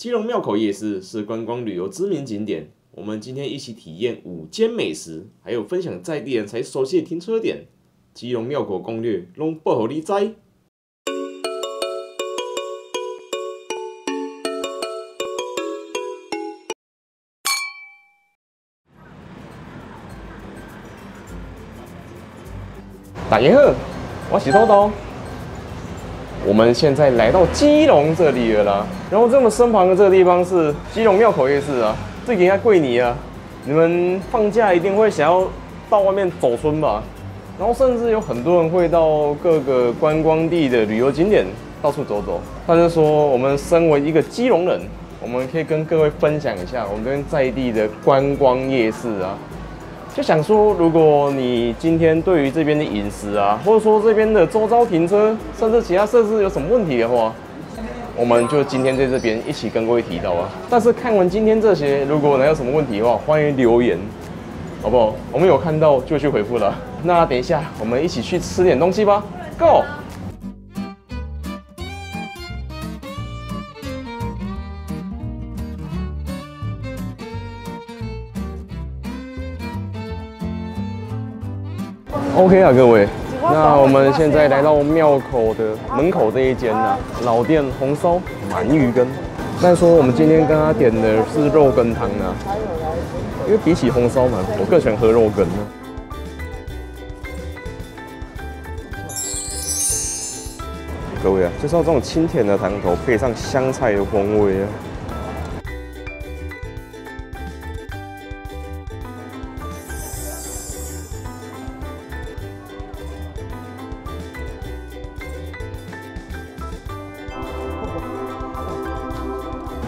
基隆庙口夜市是观光旅游知名景点，我们今天一起体验午间美食，还有分享在地人才熟悉的停车点。基隆庙口攻略，拢报好你知。大家好，我是豆豆。我们现在来到基隆这里了啦，然后这么身旁的这个地方是基隆庙口夜市啊，这应该贵你啊！你们放假一定会想要到外面走村吧？然后甚至有很多人会到各个观光地的旅游景点到处走走。但是说，我们身为一个基隆人，我们可以跟各位分享一下我们这边在地的观光夜市啊。就想说，如果你今天对于这边的饮食啊，或者说这边的周遭停车，甚至其他设施有什么问题的话，我们就今天在这边一起跟各位提到啊。但是看完今天这些，如果能有什么问题的话，欢迎留言，好不好？我们有看到就去回复了。那等一下，我们一起去吃点东西吧 Go，Go！OK 啊，各位，那我们现在来到庙口的门口这一间呢，老店红烧鳗鱼羹。但说我们今天跟他点的是肉羹汤啊，因为比起红烧鳗，我更喜欢喝肉羹呢。各位啊，就是要这种清甜的汤头，配上香菜的风味啊。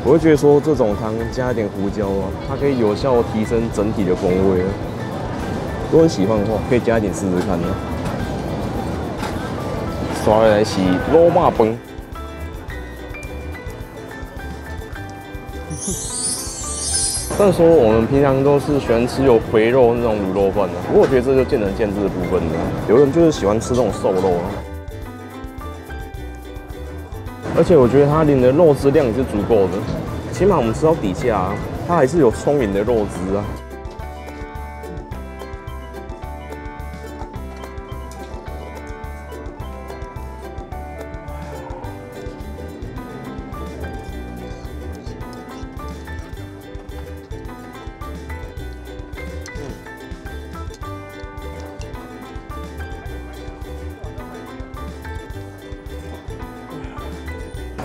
我会觉得说这种汤加一点胡椒啊，它可以有效提升整体的风味。如果喜欢的话，可以加一点试试看呢。刷来是肉霸崩。但说我们平常都是喜欢吃有肥肉那种卤肉饭的，不过我觉得这就见仁见智的部分了。有人就是喜欢吃这种瘦肉啊。而且我觉得它淋的肉质量也是足够的，起码我们吃到底下，啊它还是有充盈的肉汁啊。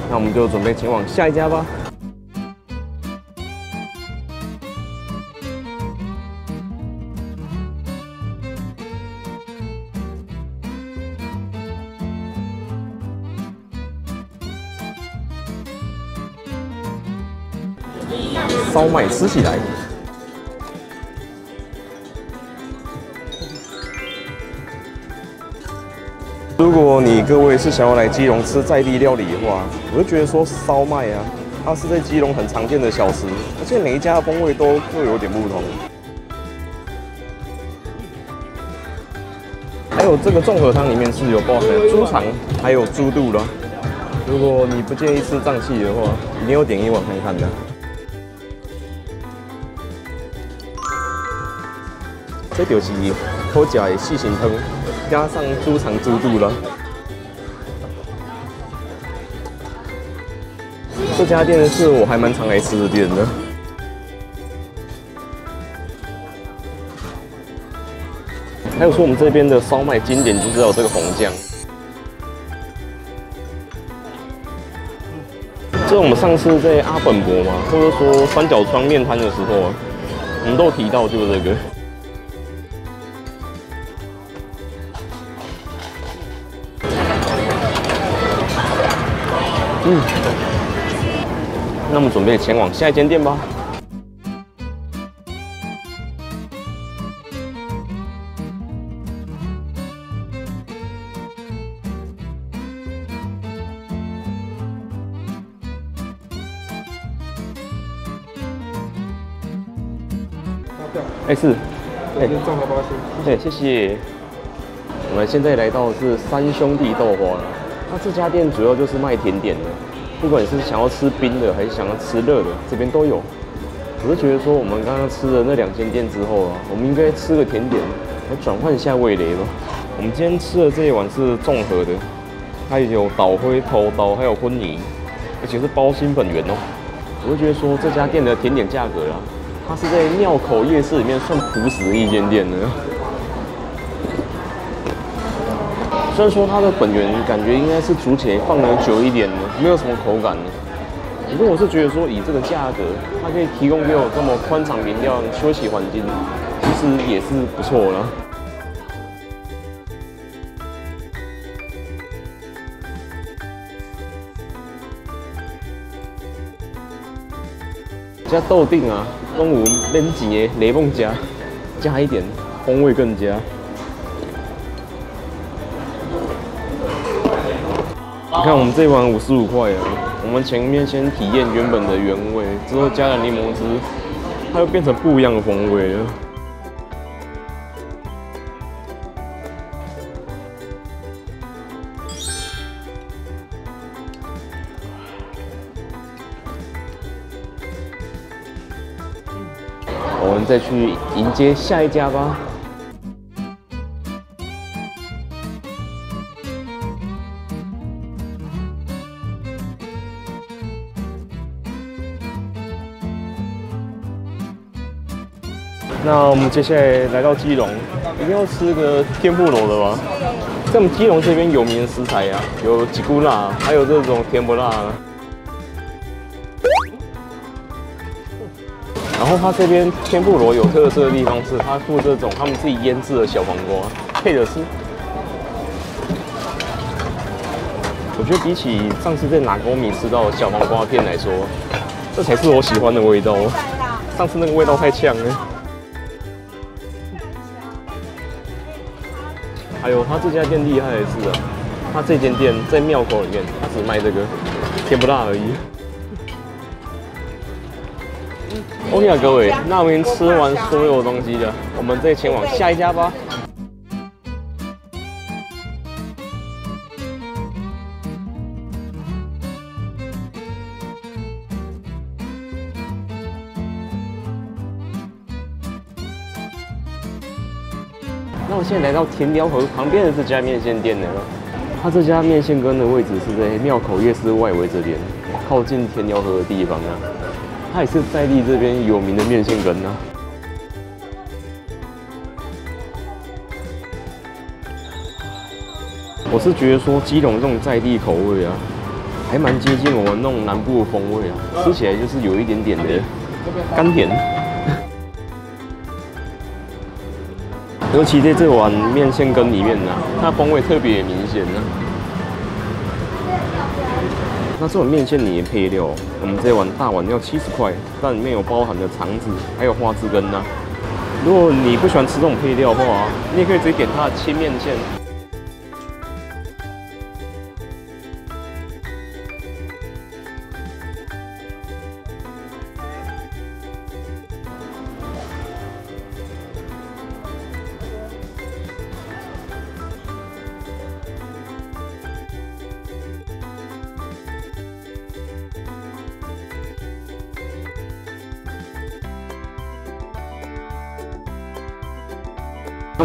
那我们就准备前往下一家吧。烧麦吃起来。如果你各位是想要来基隆吃在地料理的话，我就觉得说烧麦啊，它是在基隆很常见的小吃，而且每一家的风味都各有点不同。还有这个综合汤里面是有包含猪肠，还有猪肚的。如果你不介意吃胀气的话，一定要点一碗看看的。这就是可食的四神汤。加上猪肠、猪肚了。这家店是我还蛮常来吃的店的。还有说我们这边的烧麦经典就是有这个红酱。这是我们上次在阿本博嘛，或者说三角窗面摊的时候，我们都提到就是这个。嗯，那我们准备前往下一间店吧。哎是，哎，赚了八千。哎，谢谢。我们现在来到是三兄弟豆花。那这家店主要就是卖甜点的，不管你是想要吃冰的还是想要吃热的，这边都有。我是觉得说，我们刚刚吃了那两间店之后啊，我们应该吃个甜点来转换一下味蕾吧。我们今天吃的这一碗是综合的，它有倒灰头刀，还有荤泥，而且是包心本源哦。我会觉得说，这家店的甜点价格啊，它是在庙口夜市里面算朴实的一间店呢。虽然说它的本源感觉应该是煮起来放的久一点的，没有什么口感的。不过我是觉得说，以这个价格，它可以提供给我这么宽敞明亮休息环境，其实也是不错了。加豆丁啊，中午焖几个雷梦加，加一点风味更佳。你看我们这一碗五十五块啊，我们前面先体验原本的原味，之后加了柠檬汁，它又变成不一样的风味了。我们再去迎接下一家吧。那我们接下来来到基隆，一定要吃个天妇罗的吧？在我们基隆这边有名的食材呀、有吉古辣，还有这种甜不辣。然后它这边天妇罗有特色的地方是，它附这种他们自己腌制的小黄瓜，配着吃。我觉得比起上次在拿锅米吃到的小黄瓜片来说，这才是我喜欢的味道。上次那个味道太呛了。还有他这家店厉害的是啊，他这间店在庙口里面，他只卖这个甜不辣而已。OK 啊，各位，那我们吃完所有东西了，我们再前往下一家吧。那我现在来到田寮河旁边的这家面线店呢，它这家面线羹的位置是在庙口夜市外围这边，靠近田寮河的地方啊。它也是在地这边有名的面线羹啊。我是觉得说基隆这种在地口味啊，还蛮接近我们那种南部的风味啊，吃起来就是有一点点的甘甜。尤其在这碗面线羹里面呢、它风味特别明显呢、那这碗面线里的配料，我们这碗大碗要七十块，但里面有包含的肠子，还有花枝根呢、如果你不喜欢吃这种配料的话，你也可以直接点它的切面线。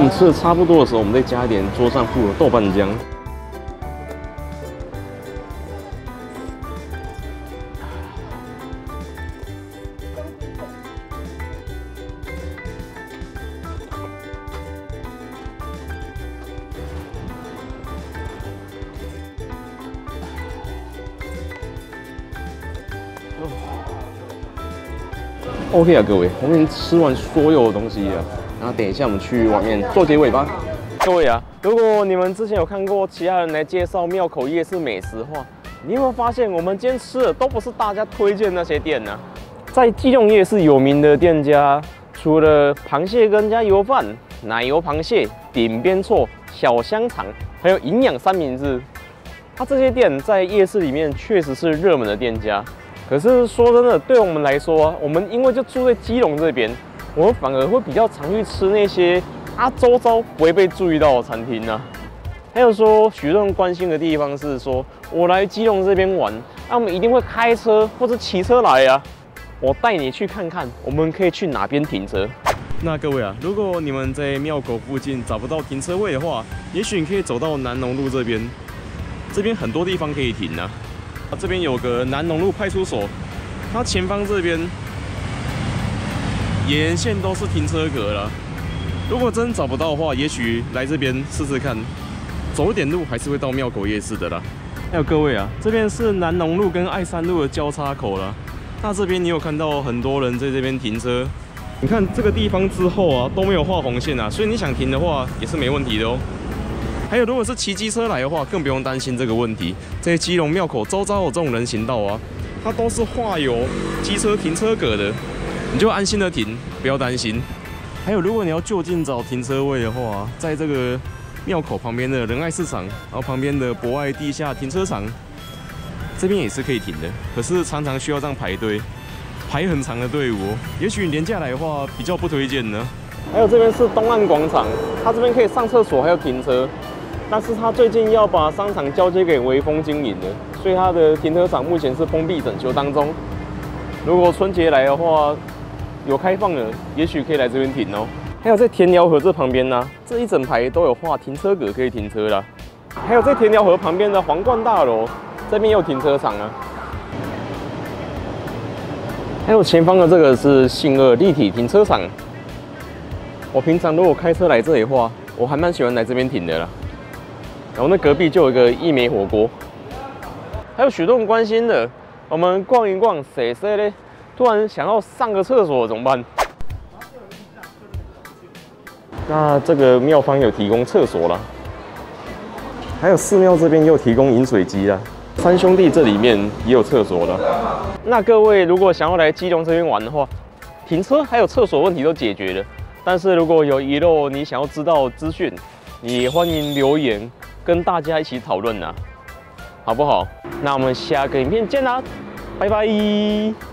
我们吃的差不多的时候，我们再加一点桌上附的豆瓣酱。OK 啊，各位，我们已经吃完所有的东西了。然后等一下我们去外面做结尾吧。各位啊，如果你们之前有看过其他人来介绍庙口夜市美食的话，你有没有发现我们今天吃的都不是大家推荐那些店呢、在基隆夜市有名的店家，除了螃蟹跟加油饭、奶油螃蟹、顶边错、小香肠，还有营养三明治，它这些店在夜市里面确实是热门的店家。可是说真的，对我们来说，我们因为就住在基隆这边，我们反而会比较常去吃那些啊周遭不会被注意到的餐厅呢、还有说，许多人关心的地方是说，我来基隆这边玩，那我们一定会开车或者骑车来啊。我带你去看看，我们可以去哪边停车。那各位啊，如果你们在庙口附近找不到停车位的话，也许你可以走到南农路这边，这边很多地方可以停啊。这边有个南农路派出所，它前方这边沿线都是停车格了。如果真找不到的话，也许来这边试试看，走一点路还是会到庙口夜市的啦。还有各位啊，这边是南农路跟爱山路的交叉口了。那这边你有看到很多人在这边停车？你看这个地方之后啊都没有画红线啊，所以你想停的话也是没问题的哦。还有如果是骑机车来的话，更不用担心这个问题。在基隆庙口周遭有这种人行道啊，它都是画有机车停车格的，你就安心的停，不要担心。还有如果你要就近找停车位的话，在这个庙口旁边的仁爱市场，然后旁边的博爱地下停车场，这边也是可以停的，可是常常需要这样排队。排很长的队伍，也许廉价来的话比较不推荐呢。还有这边是东岸广场，它这边可以上厕所还有停车，但是它最近要把商场交接给微风经营的，所以它的停车场目前是封闭整修当中。如果春节来的话有开放了，也许可以来这边停哦。还有在田寮河这旁边呢，这一整排都有画停车格可以停车啦。还有在田寮河旁边的皇冠大楼这边有停车场啊。还有前方的这个是信二立体停车场。我平常如果开车来这里的话，我还蛮喜欢来这边停的啦。然后那隔壁就有一个一美火锅，还有许多人关心的，我们逛一逛，谁谁嘞？突然想要上个厕所怎么办？那这个庙方有提供厕所了，还有寺庙这边又提供饮水机啦。三兄弟这里面也有厕所了。那各位如果想要来基隆这边玩的话，停车还有厕所问题都解决了。但是如果有遗漏你想要知道资讯，也欢迎留言跟大家一起讨论呐，好不好？那我们下个影片见啦，拜拜。